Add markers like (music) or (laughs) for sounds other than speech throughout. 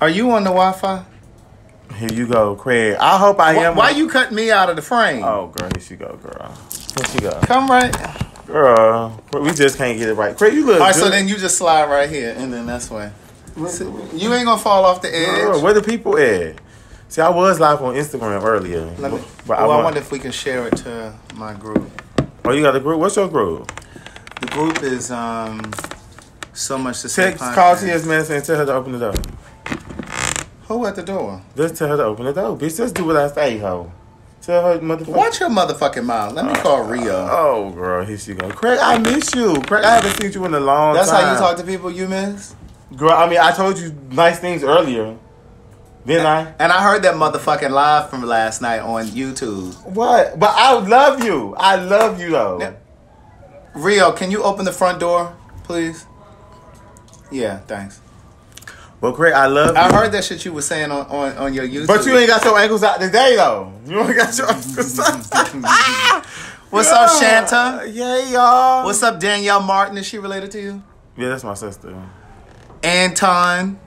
Are you on the Wi-Fi? Here you go, Craig. I hope I Why, am. why you cutting me out of the frame? Oh, girl, here she go, girl. Here she go, Come right. girl. We just can't get it right. Craig, you look All right, good. so then you just slide right here, and then that's way. You ain't gonna fall off the Girl, edge. where the people at? See, I was live on Instagram earlier. Let me, but well, I, want- wonder if we can share it to my group. Oh, you got a group? What's your group? The group is um so much to say. Text, call podcast. TS man and tell her to open the door. Who at the door? Just tell her to open the door. Bitch, just do what I say, ho. Tell her motherfucker. Watch your motherfucking mouth. Let me uh, call Rio. Oh, girl, here she go. Craig, I miss you. Craig, I haven't seen you in a long time. That's time. how you talk to people you miss. Girl, I mean, I told you nice things earlier. Didn't I? And I heard that motherfucking live from last night on YouTube. What? But I love you. I love you, though. Yeah. Rio, can you open the front door, please? Yeah, thanks. But Craig, I love you. I heard that shit you were saying on, on, on your YouTube. But you ain't got your ankles out today, though. You ain't got your ankles out. (laughs) What's up, Shanta? Yeah, y'all. What's up, Danielle Martin? Is she related to you? Yeah, that's my sister. Anton,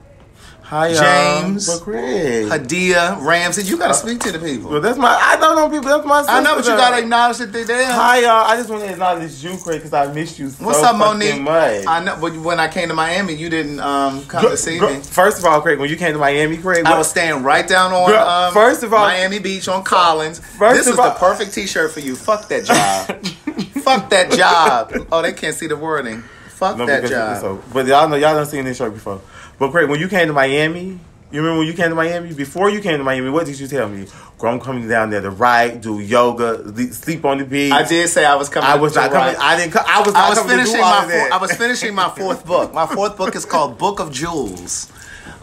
Hi. James. Hadia, Ramsey. You gotta speak to the people. Well, that's my. I don't know people. That's my sister. I know, but you gotta acknowledge that they're there. Hi, y'all. I just want to acknowledge you, Craig, because I missed you so What's up, Monique? much. I know, but when I came to Miami, you didn't um, come Girl- to see girl, me. First of all, Craig, when you came to Miami, Craig, I was staying right down on Girl, um, first of all- Miami Beach on Collins. First this is all- the perfect T-shirt for you. Fuck that job. (laughs) Fuck that job. Oh, they can't see the wording. Fuck No, that job. So, but y'all know y'all done seen this shirt before. But Craig, when you came to Miami, you remember when you came to Miami? Before you came to Miami, what did you tell me? Girl, I'm coming down there to write, do yoga, sleep on the beach. I did say I was coming. I was to not coming. write. I didn't. I was. Not I was coming to do finishing my. Four, I was finishing my fourth book. My fourth book is called Book of Jewels.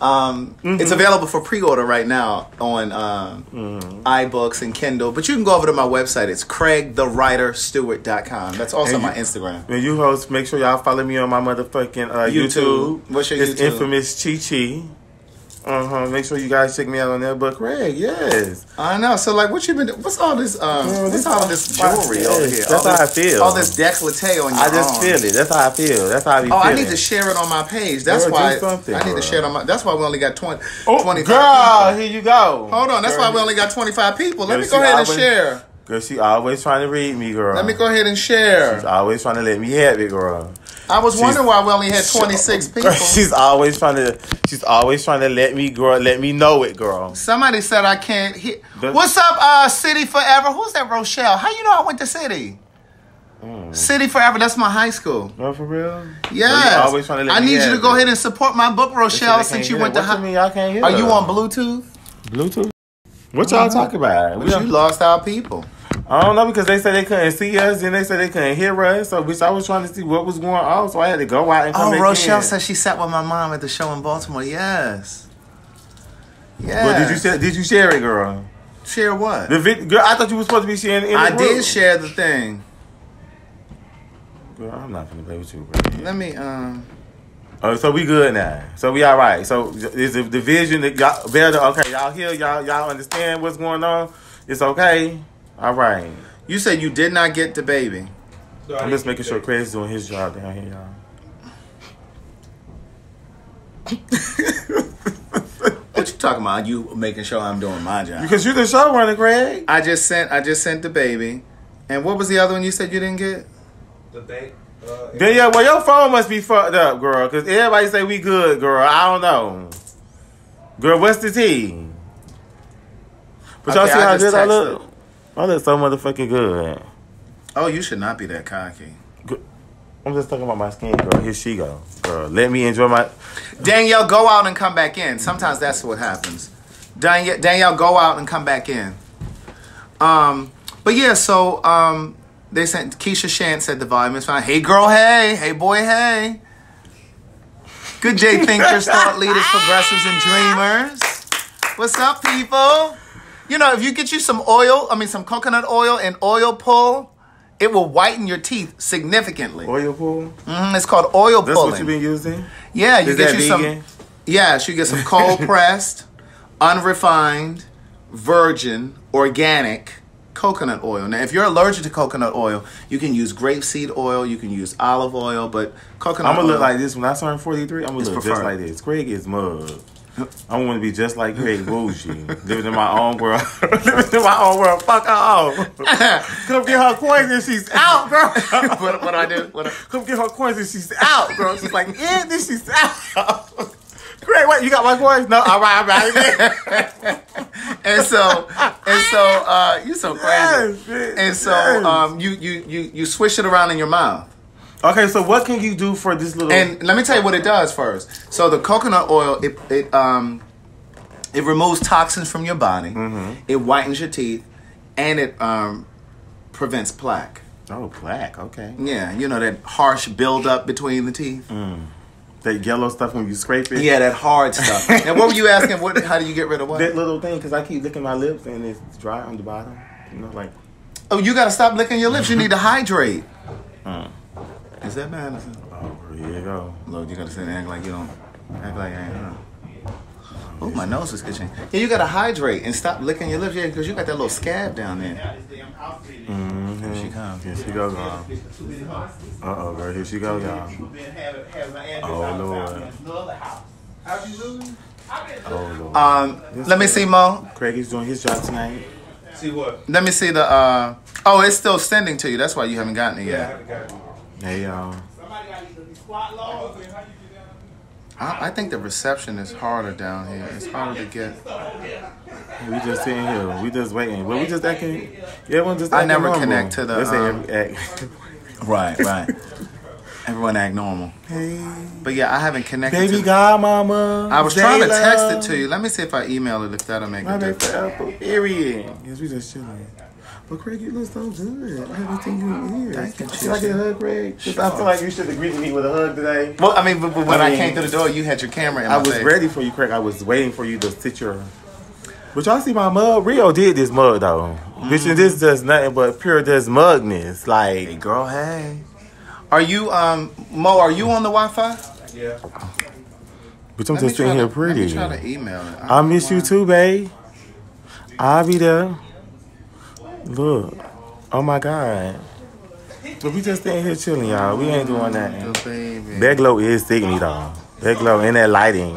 Um, Mm-hmm. It's available for pre-order right now on um, Mm-hmm. iBooks and Kindle. But you can go over to my website. It's craigthewriterstewart.com. That's also And you- my Instagram. When you host, make sure y'all follow me on my motherfucking uh, YouTube. YouTube. What's your it's YouTube? infamous Che Che. Uh huh. Make sure you guys check me out on there. But Craig, yes. I know. So like, what you been? What's all this? Um, Girl, what's this- all this jewelry yes, over here? that's all how this, I feel. All this décolleté on your I just arm. feel it. That's how I feel. That's how I be Oh, I need to share it on my page. That's Girl, why I need to share it on my. That's why we only got 20, Oh, 25 girl, people. here you go. Hold on, that's Girl, why we only got 25 people. Let me go ahead and share. Girl, she always trying to read me, girl. Let me go ahead and share. She's always trying to let me have it, girl. I was she's- wondering why we only had 26 (laughs) people. she's always trying to. She's always trying to let me, girl. Let me know it, girl. Somebody said I can't hear. The- What's up, uh, City Forever? Who's that, Rochelle? How you know I went to City? Mm. City Forever, that's my high school. No, for real. Yes. you always trying to let I need you to go it. ahead and support my book, Rochelle, since you went to What high. mean y'all can't hear? Are you on Bluetooth? Bluetooth? What y'all talking about? We you lost our people. I don't know because they said they couldn't see us, and they said they couldn't hear us. So, bitch, I was trying to see what was going on, so I had to go out and come Oh, Rochelle in. said she sat with my mom at the show in Baltimore. Yes. Yeah. Well, did you share, did you share it, girl? share what? The vid- girl, I thought you were supposed to be sharing in the I did share the thing. Girl, I'm not gonna play with you, bro. Let me um. Oh, so we good now. So we all right. So is the division that y'all better? Okay, y'all hear y'all y'all understand what's going on? It's okay. All right. You said you did not get the baby. I'm just making sure Craig's doing his job down here, y'all. (laughs) What you talking about? You making sure I'm doing my job? Because you're the showrunner, Craig. I just sent. I just sent the baby. And what was the other one you said you didn't get? The bank. Uh, Then yeah, well your phone must be fucked up, girl. Cause everybody say we good, girl. I don't know, girl. What's the tea? But y'all see I how good I look? I look so motherfucking good. Oh, you should not be that cocky. I'm just talking about my skin, girl. Here she go, girl. Let me enjoy my. Danielle, go out and come back in. Sometimes that's what happens. Danielle, Danielle, go out and come back in. Um, but yeah, so um, they sent Keisha Shant said the volume is fine. Hey girl, hey, hey boy, hey. Good day, thinkers, (laughs) thought leaders, progressives, and (laughs) dreamers. What's up, people? You know, if you get you some oil, I mean some coconut oil and oil pull, it will whiten your teeth significantly. Oil pool. Mhm, it's called oil That's pulling. what you've been using. Yeah, you Is get you some. vegan? Yes, you get some (laughs) cold pressed, unrefined, virgin, organic coconut oil. Now, if you're allergic to coconut oil, you can use grapeseed oil, you can use olive oil, but coconut I'm gonna oil. look like this when I turn 43. I'm gonna look just like this. Craig is mug. I want to be just like Craig Bougie, living in my own world, (laughs) living in my own world. Fuck her off. (laughs) Come get her coins and she's out, girl. (laughs) what what I do? What I, Come get her coins and she's out, girl. She's like, yeah, then she's out. Craig, what? You got my coins? No, all right, all right. and so and so uh, you so crazy. Yes, and so yes. um, you you you you swish it around in your mouth. Okay, so what can you do for this little? And let me tell you what it does first. So the coconut oil, it it um, it removes toxins from your body. Mm-hmm. It whitens your teeth, and it um, prevents plaque. oh, plaque. Okay. Yeah, you know that harsh buildup between the teeth. That yellow stuff when you scrape it. Yeah, that hard stuff. (laughs) and what were you asking? What? How do you get rid of what? That little thing, because I keep licking my lips and it's dry on the bottom. You know, like. Oh, you got to stop licking your lips. You need to hydrate. Mm. Is that Madison? Oh, here you go. Look, you got to sit and act like you don't. Act like you ain't. Huh? Oh, my nose is itching. Yeah, you got to hydrate and stop licking your lips. Yeah, because you got that little scab down there. Mm-hmm. Here she comes. Here she goes, y'all. Uh oh, girl. Here she goes, y'all. Oh, Lord. Oh, Lord. Um, let me see, Mo. Craig is doing his job tonight. See what? Let me see the. uh Oh, it's still sending to you. That's why you haven't gotten it Yeah, I yet. haven't got it. Hey, y'all. I, I think the reception is harder down here. It's harder to get. We just sitting here. We just waiting. But we just acting. Everyone just I never normal. connect to the, Let's um, act. (laughs) Right, right. Everyone act normal. hey, But yeah, I haven't connected. baby to, godmama. I was trying to text it to you. Let me see if I email it. If that'll make My a difference. Period. Yes, we just chilling. But Craig, you look so good. I haven't seen you in years. Thank you, Should I get a hug, Craig? 'Cause I feel like you should have greeted me with a hug today. Well, I mean, but, but when I I, came through the door, you had your camera in my I was face. ready for you, Craig. I was waiting for you to sit your. But y'all see my mug? Rio did this mug though. Bitch, and this does nothing but pure just mugness. Hey, Like, girl, hey. Are you, um, Mo? Are you on the Wi-Fi? Yeah. bitch, I'm Let just sitting here pretty. Let me try to email it. I miss you too, babe. I'll be there. Look. Oh my God. But we just staying here chilling, y'all. We ain't doing nothing. Baby. That glow is sticking me though. That glow and that lighting.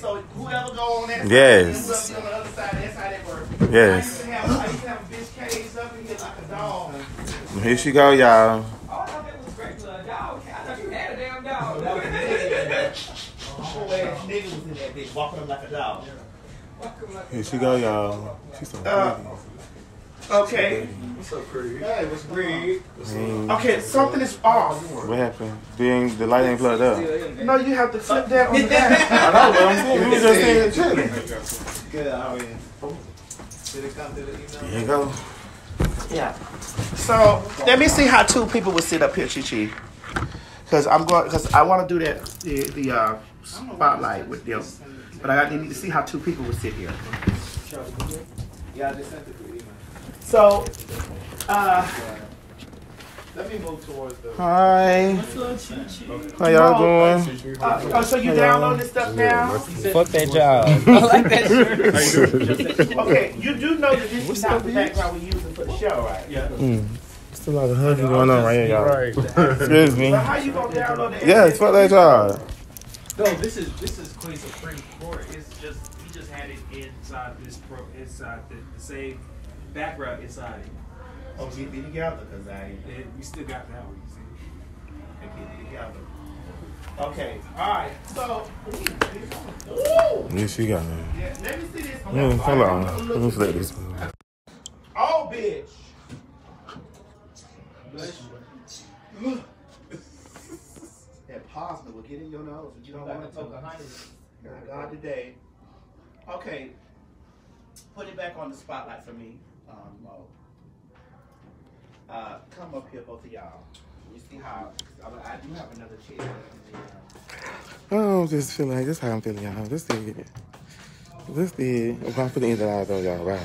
So whoever go on that Yes. side, you on the other side, that's how that works. Yes. I used to have, I used to have a bitch caged up in here like a dog. Here she go, y'all. Oh, I that was regular dog. I thought you had a damn dog. (laughs) Whole ass nigga was in that bitch walking up like a dog. Here she go, y'all. She's so Uh, pretty. Okay. What's up, Craig? Hey, what's great? Mm, Okay, something is off. What happened? Being the light ain't plugged up. No, you have to flip that on the (laughs) back. I know, but I'm saying we was just sitting here chilling. Good. How are you? Did it come through the email? Here you go. Yeah. So let me see how two people would sit up here, Che Che. Cause I'm going, cause I want to do that the the uh, spotlight with them, but I got need to see how two people would sit here. Yeah, I just sent it through email. So, uh, Let me move towards the. Hi. How y'all doing? uh, oh, so you download this stuff now? Fuck that job. (laughs) I like that shirt. (laughs) Okay, you do know that this is not the background we're using for the show, right? Yeah. There's a lot of hugging going on right here, y'all. Excuse me. So how you gonna download it? Yes, fuck that job. No, this is this is Queens Supreme Court. It's just he just had it inside this pro inside the, the same background inside it. Oh, get me together, cause I And we still got that one. You see. get me together. Okay, all right. So, ooh, Yes, she got me. yeah, let me see this. Mm, hold on. Let me flip this. Oh, bitch. Bless you. That pasta will get in your nose, but you don't want it to. My God, today. Okay, put it back on the spotlight for me, um, Mo. Uh, come up here, both of y'all. You see how I, I do have another chair. Oh, I'm just feeling like this how I'm feeling, y'all. This is This is I'm feeling it out though, y'all. Right.